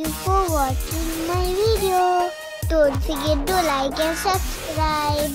You for watching my video. Don't forget to like and subscribe.